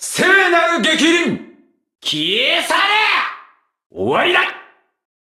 聖なる激鱗消え去れ。終わりだ。